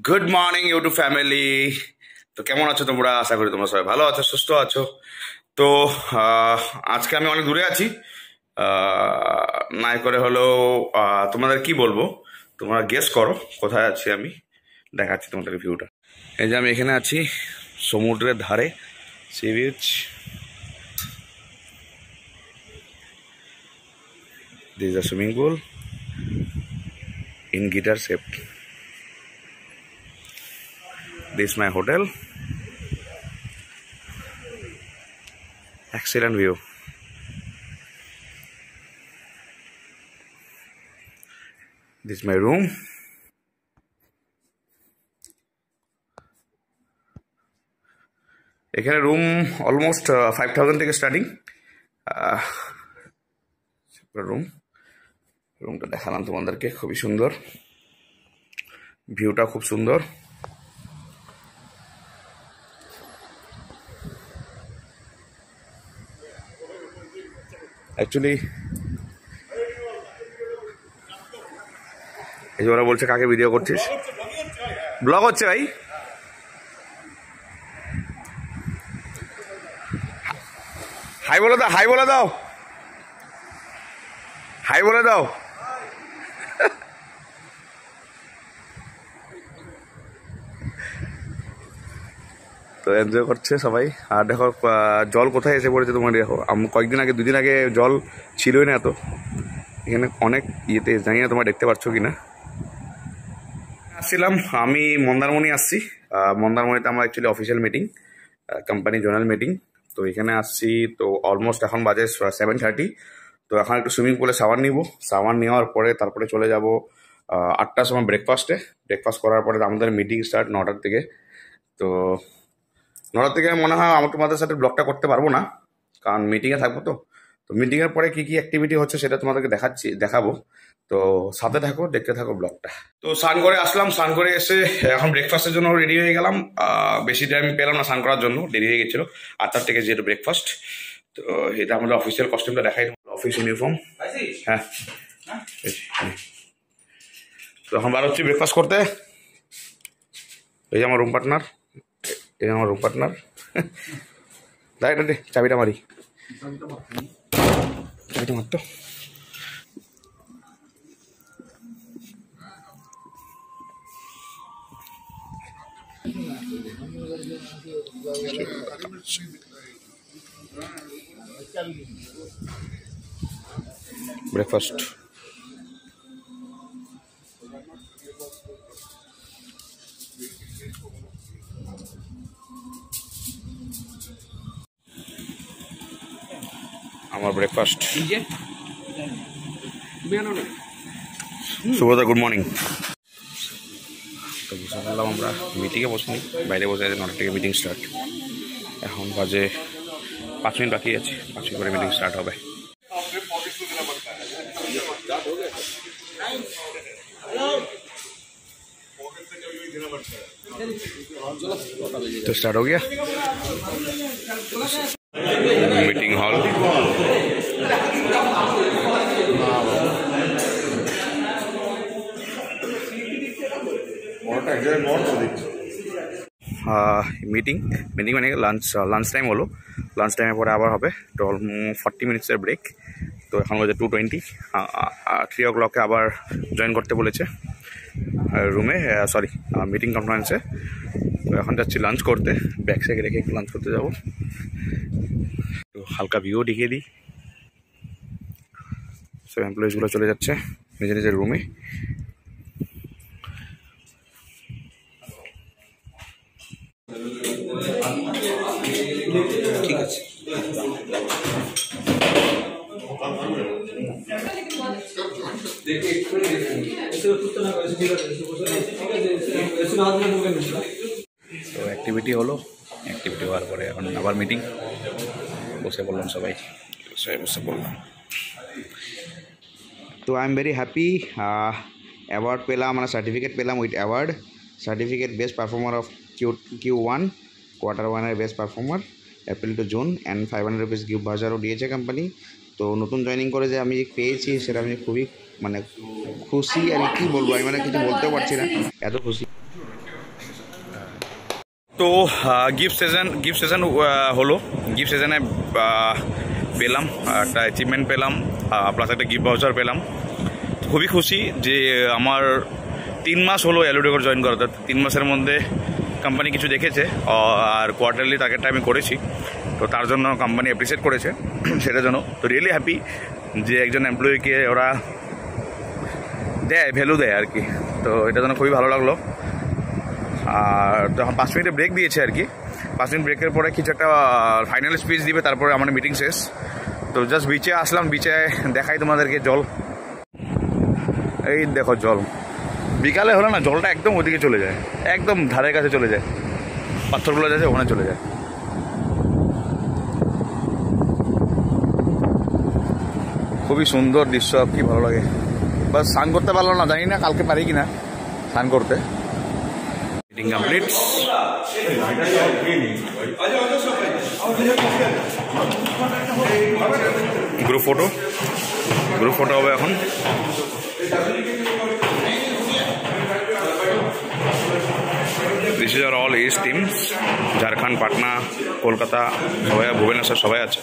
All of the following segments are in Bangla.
গুড মর্নিং ইউটিউব ফ্যামিলি তো কেমন আছো তোমরা? আশা করি তোমরা সবাই ভালো আছো সুস্থ আছো। তো আজকে আমি অনেক দূরে আছি। নাই করে আহ, তোমাদের কি বলব? তোমরা গেস করো কোথায় আছি আমি? দেখাচ্ছি তোমাদের ভিউটা এই যে আমি এখানে আছি সমুদ্রের ধারে sea beach this a swimming pool in guitar shaped. This is my hotel. Excellent view. This is my room. এখানে রুম অলমোস্ট ফাইভ থাউজেন্ড থেকে স্টার্টিং রুম রুমটা দেখালাম তোমাদেরকে, খুবই সুন্দর ভিউটা খুব সুন্দর অ্যাকচুয়ালি এই যে ওরা বলছে কাকে ভিডিও করছিস? ব্লগ হচ্ছে ভাই। হাই বলে দাও হাই বলে দাও। হাই বলে দাও। তো এনজয় করছে সবাই। আর দেখো জল কোথায় এসে পড়েছে তোমার দেখো? আম, কয়েকদিন আগে, দুদিন আগে জল ছিলই না এত। এখানে অনেক ইয়েতে জানি না তোমরা দেখতে পাচ্ছ কি না আসছিলাম, আমি মন্দারমণি আসছি। মন্দারমণিতে আমার actually official meeting company zonal meeting তো এখানে আসছি, তো অলমোস্ট এখন বাজে সেভেন থার্টি তো এখন একটু সুইমিং পুলে সাবান নিব। সাবান নেওয়ার পরে তারপরে চলে যাব আটটার সময় ব্রেকফাস্টে ব্রেকফাস্ট করার পরে আমাদের মিটিং স্টার্ট নটার থেকে তো নটার থেকে মনে হয় আমার তোমাদের সাথে ব্লগটা করতে পারব না, কারণ মিটিংয়ে থাকব তো। তো মিটিংয়ের পরে কি কি অ্যাক্টিভিটি হচ্ছে সেটা তোমাদেরকে দেখাচ্ছি, দেখাবো। তো সাথে থাকো, দেখতে থাকো ব্লগটা তো স্নান করে আসলাম, স্নান করে এসে এখন ব্রেকফাস্টের জন্য রেডি হয়ে গেলাম। বেশি টাইম পেলাম না স্নান করার জন্য, দেরি হয়ে গেছিল। আটটার থেকে যেহেতু ব্রেকফাস্ট তো এটা আমাদের অফিসিয়াল কস্টিউমটা দেখাই। অফিস ইউনিফর্ম হ্যাঁ। তো এখন বার হচ্ছি ব্রেকফাস্ট করতে। এই যে আমার রুম পার্টনার যে আমার রুম পার্টনার দাঁড়িয়ে দাঁড়িয়ে চাবিটা মারি। চাবিটা মারতো। ব্রেকফাস্ট ব্রেকফাস্ট শুভদা গুড মর্নিং তো বসে পড়লাম আমরা মিটিংয়ে বসিনি বাইরে বসে আছে নটা থেকে মিটিং স্টার্ট এখন বাজে পাঁচ মিনিট বাকি আছে পাঁচ মিনিট পরে মিটিং স্টার্ট হবে तो स्टार्ट हो गया মিটিং হল মিটিং মিটিং মানে লাঞ্চ লাঞ্চ টাইম হলো। লাঞ্চ টাইমের পরে আবার হবে। তো ফর্টি মিনিটসের ব্রেক তো এখন বলছে টু টোয়েন্টি থ্রি ও ক্লকে আবার জয়েন করতে বলেছে। রুমে সরি মিটিং কনফারেন্সে তো এখন যাচ্ছি লাঞ্চ করতে। ব্যাগ সাইড রেখে একটু লাঞ্চ করতে যাব। হালকা ভিউ দেখিয়ে দিই। সব এমপ্লয়িজগুলো চলে যাচ্ছে নিজের নিজের রুমে ঠিক আছে। তো অ্যাক্টিভিটি হলো। অ্যাক্টিভিটি হওয়ার পরে এখন আবার মিটিং বসে সবাই। সবাই বসে তো I am very happy award পেলাম আমরা সার্টিফিকেট পেলাম with award certificate best performer of Q Q one quarter ওয়ানের best performer April to June and five hundred rupees gift বাজারও দিয়েছে কোম্পানি তো নতুন জয়েনিং করে যে আমি পেয়েছি, সেটা আমি খুবই মানে খুশি আর কি বলব, আমি মানে কিছু বলতেও পারছি না। এত খুশি। তো গিফট সেশন গিফট সেশন হলো। গিফট সেশনে পেলাম, একটা অ্যাচিভমেন্ট পেলাম প্লাস একটা গিফট ভাউচার পেলাম। খুবই খুশি যে আমার তিন মাস হলো অ্যালোডেকর জয়েন করা। তিন মাসের মধ্যে কোম্পানি কিছু দেখেছে, আর কোয়ার্টারলি টার্গেটটা আমি করেছি। তো তার জন্য কোম্পানি অ্যাপ্রিসিয়েট করেছে, সেটার জন্য। তো রিয়েলি হ্যাপি যে একজন এমপ্লয়িকে ওরা দেয় ভ্যালু দেয় আর কি। তো এটা জন্য খুবই ভালো লাগল। আর তখন পাঁচ মিনিটে ব্রেক দিয়েছে আর কি। পাঁচ মিনিট ব্রেকের পরে কিছু একটা ফাইনাল স্পিচ দিবে, তারপরে আমার মিটিং শেষ। তো জাস্ট বিচে আসলাম বিচে দেখাই তোমাদেরকে জল। এই দেখো জল। বিকালে হলে না, জলটা একদম ওদিকে চলে যায়। একদম ধারের কাছে চলে যায়। পাথরগুলো যাচ্ছে ওখানে চলে যায়। খুবই সুন্দর দৃশ্য, কি ভালো লাগে। বাস, স্নান করতে পারল না, জানি না কালকে পারি কিনা, স্নান করতে। Meeting complete group photo group photo হবে এখন। This is our all east teams Jharkhand Patna Kolkata সবাই, ভুবনেশ্বর সবাই আছে।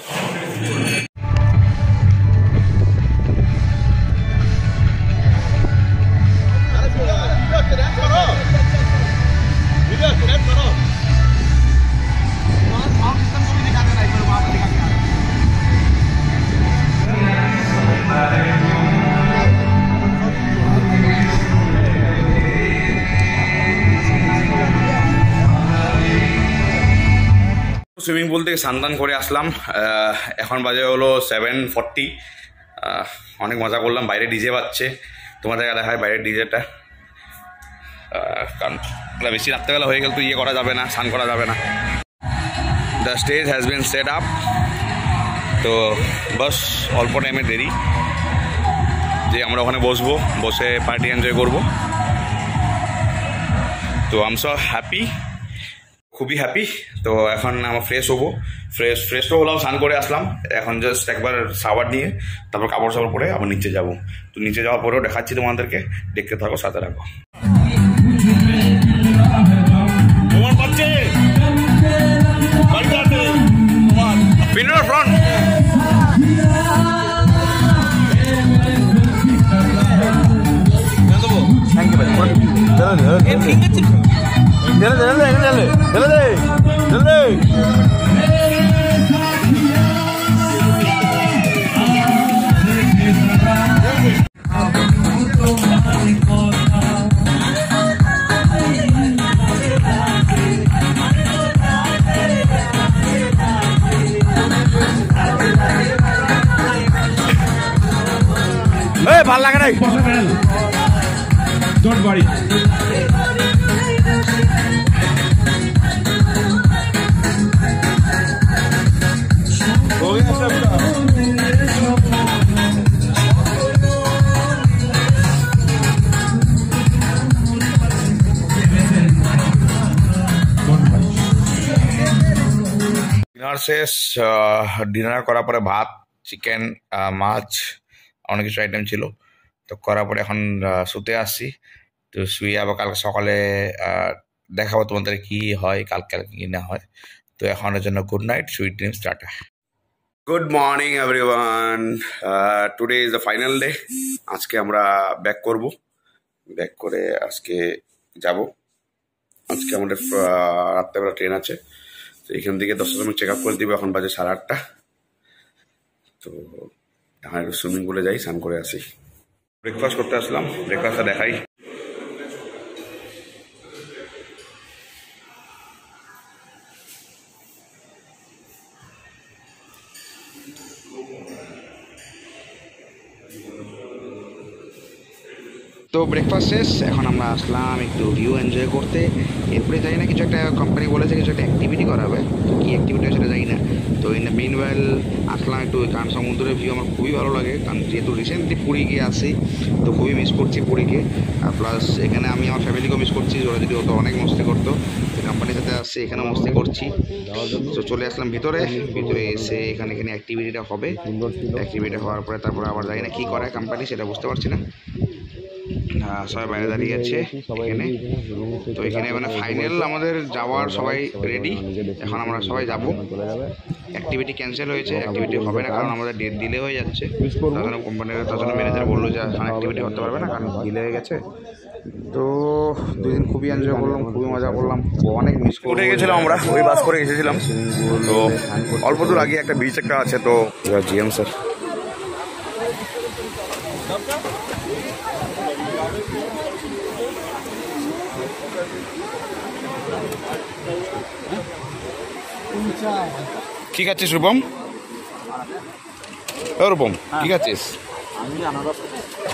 সুইমিং পুল থেকে স্নান করে আসলাম। এখন বাজে হলো সেভেন ফর্টি অনেক মজা করলাম। বাইরে ডিজে বাজছে। তোমাদের দেখায় বাইরের ডিজেটা। কারণ বেশি রাত্রেবেলা হয়ে গেল তো ইয়ে করা যাবে না, স্নান করা যাবে না। The stage has been set up তো বাস, অল্প টাইমে দেরি। যে আমরা ওখানে বসবো, বসে পার্টি এনজয় করব। তো সো হ্যাপি খুবই হ্যাপি তো এখন আমার ফ্রেশ হব। ফ্রেশ ফ্রেশ তো হলাম স্নান করে আসলাম। এখন জাস্ট একবার সাবার নিয়ে তারপর কাপড় সাপড় পরে আবার নিচে যাব। তো নিচে যাওয়ার পরেও দেখাচ্ছি তোমাদেরকে। দেখতে থাকো সাথে রাখো ফ্রন্ট ভালো লাগে নাই Don't worry. ডিনার শেষ ডিনার করার পরে ভাত চিকেন মাছ, অনেক কিছু আইটেম ছিল। তো করার পরে এখন শুতে আসছি। তো শুয়ে আবার কালকে সকালে দেখাবো তোমাদের কি হয়, কালকে কালকে কি না হয়। তো এখনের জন্য good night sweet dreams tata. Good morning everyone today is the final day আজকে আমরা ব্যাক করব। ব্যাক করে আজকে যাব। আজকে আমাদের রাত্রেবেলা ট্রেন আছে। তো এখান থেকে দশটার সময় চেক আপ করে দিবে, এখন বাজে সাড়ে আটটা। তো সুইমিং পুলে যাই, স্নান করে আসি। ব্রেকফাস্ট করতে আসলাম ব্রেকফাস্টটা দেখাই। তো ব্রেকফাস্ট শেষ, এখন আমরা আসলাম একটু ভিউ এনজয় করতে। এরপরে জানি না, কিছু একটা কোম্পানি বলেছে, কিছু একটা অ্যাক্টিভিটি করাবে তো কী অ্যাক্টিভিটি সেটা জানি না। তো ইন মেন ওয়েল আসলাম একটু কারণ সমুদ্রের ভিউ আমার খুবই ভালো লাগে। কারণ যেহেতু রিসেন্টলি পুরী গিয়ে আসি, তো খুবই মিস করছি পুরীকে। আর প্লাস এখানে আমি আমার ফ্যামিলিকেও মিস করছি, ওরা যদি হতো অনেক মস্তি করতো, তো কোম্পানির সাথে আসছি এখানে মস্তি করছি। তো চলে আসলাম ভিতরে ভিতরে এসে এখানে এখানে অ্যাক্টিভিটিটা হবে। অ্যাক্টিভিটি হওয়ার পরে তারপরে আবার জানি না কী করায় কোম্পানি সেটা বুঝতে পারছি না। সবাই বাইরে দাঁড়িয়ে আছে এখানে। তো এখানে মানে ফাইনাল আমাদের যাওয়ার সবাই রেডি এখন আমরা সবাই যাব। অ্যাক্টিভিটি ক্যান্সেল হয়েছে অ্যাক্টিভিটি হবে না কারণ আমাদের ডেট ডিলে হয়ে যাচ্ছে। জন্য কোম্পানির জন্য ম্যানেজার বলল যে এখন অ্যাক্টিভিটি করতে পারবে না কারণ ডিলে হয়ে গেছে। তো দুদিন খুবই এনজয় করলাম খুবই মজা করলাম। অনেক মিস উঠে গেছিলাম আমরা ওই বাস করে এসেছিলাম তো অল্প দূর আগে একটা বিচ একটা আছে তো জিএম স্যার। কি খাচ্ছিস রূপম? ও রূপম কি খাচ্ছিস?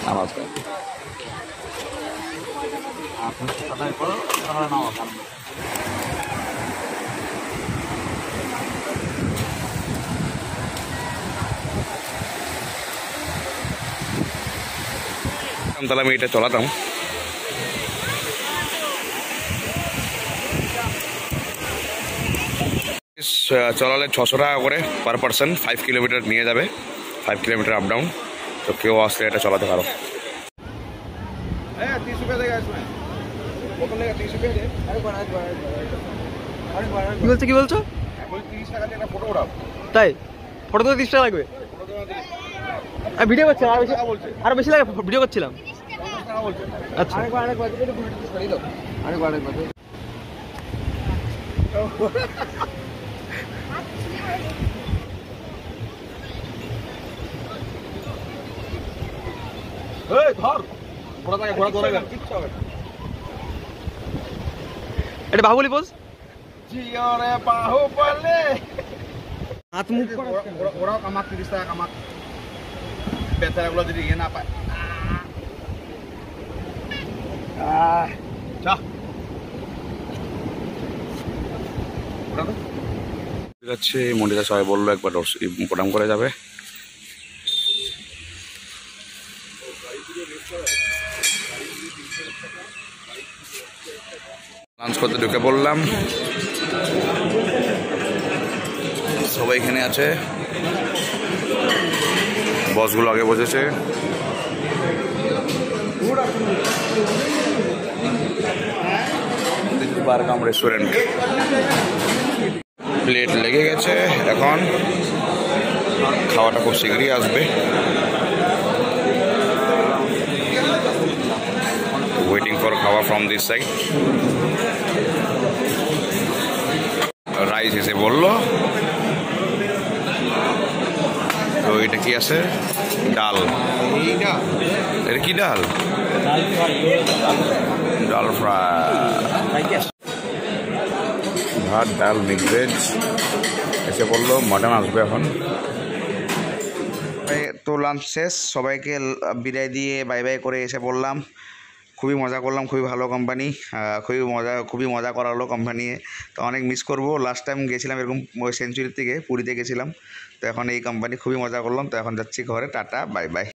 আনারস। তাহলে আমি এটা চলাতাম। চলালে ছশো টাকা করে পার পার্সন ফাইভ কিলোমিটার নিয়ে যাবে। ফাইভ কিলোমিটার আপ ডাউন তো কেউ আসলে এটা চালাতে পারো। কি বলছো কি বলছো? তাই? ফটো তো তিরিশ টাকা লাগবে। আর ভিডিও করছিলাম আর বেশি আরও বেশি লাগে ভিডিও করছিলাম। আচ্ছা। এটা বাহুবলি পোজ হাত মুখ ওরাও কামাক তিরিশ টাকা কামাক বেচারাগুলো যদি ইয়ে না পায়। যাচ্ছে মন্দিরে সবাই বলল একবার প্রণাম করে যাবে। লাঞ্চ করতে ঢুকে পড়লাম। সবাই এখানে আছে। বসগুলো আগে বসেছে। বারগাম রেস্টুরেন্ট প্লেট লেগে গেছে, এখন। খাওয়াটা খুব শীঘ্রই আসবে। ওয়েটিং ফর খাওয়া ফ্রম দিস সাইড রাইস এসে বলল। তো এটা কি আছে? ডাল। এটা কি ডাল? ডাল ফ্রাই। ভাত, ডাল মিক্স ভেজ। এসে বলল, মটন আসবে এখন। তো লাঞ্চ শেষ। সবাইকে বিদায় দিয়ে বাই বাই করে এসে বললাম। খুবই মজা করলাম, খুবই ভালো কোম্পানি খুবই মজা খুবই মজা করালো কোম্পানি তো অনেক মিস করব। লাস্ট টাইম গেছিলাম এরকম সেঞ্চুরি থেকে, পুরীতে গেছিলাম। তো এখন এই কোম্পানি খুবই মজা করলাম। তো এখন যাচ্ছি ঘরে। Tata bye bye